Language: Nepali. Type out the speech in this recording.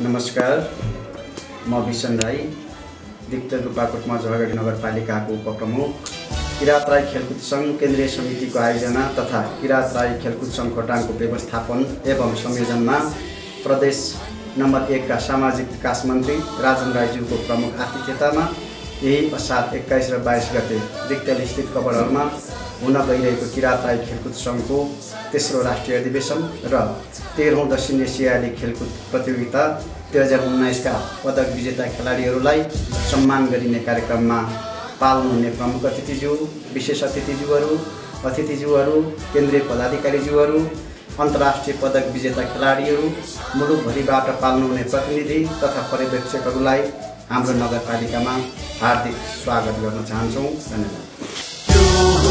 नमस्कार म विसन राई दिक्त रूपाकोटमा झगडी नगरपालिकाको उपप्रमुख किरात राई खेलकुद सङ्घ केन्द्रीय समितिको आयोजना तथा किरात राई खेलकुद सङ्घ खोटाङको व्यवस्थापन एवं संयोजनमा प्रदेश नम्बर एकका सामाजिक विकास मन्त्री राजन राईज्यूको प्रमुख आतिथ्यतामा यही असार एक्काइस र बाइस गते दिक्तेल स्थित कबर हलमा हुन गइरहेको किरात राई खेलकुद सङ्घको तेस्रो राष्ट्रिय अधिवेशन र तेह्रौँ दक्षिण एसियाली खेलकुद प्रतियोगिता दुई हजार उन्नाइसका पदक विजेता खेलाडीहरूलाई सम्मान गरिने कार्यक्रममा पाल्नुहुने प्रमुख अतिथिज्यू विशेष अतिथिज्यूहरू अतिथिज्यूहरू केन्द्रीय पदाधिकारीज्यूहरू अन्तर्राष्ट्रिय पदक विजेता खेलाडीहरू मुलुकभरिबाट पाल्नुहुने प्रतिनिधि तथा पर्यवेक्षकहरूलाई हाम्रो नगरपालिकामा हार्दिक स्वागत गर्न चाहन्छौँ। धन्यवाद।